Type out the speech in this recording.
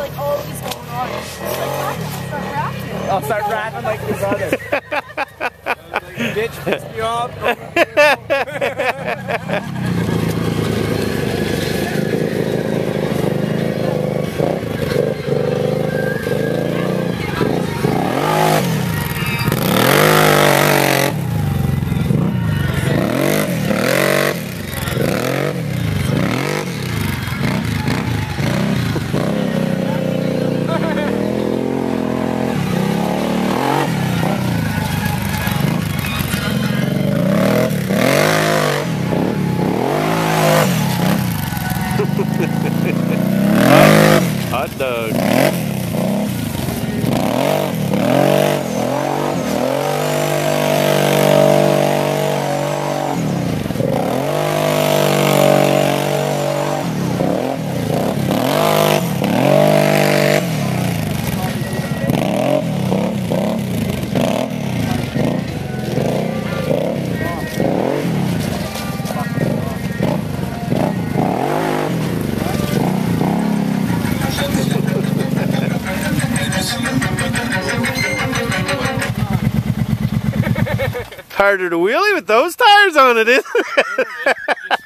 like oh, always going on. She's like, start rapping. I'll start rapping like your brother. like, Bitch, piss me off. Hot Harder to wheelie with those tires on it, isn't it?